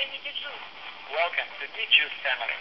Welcome to Teacher's family.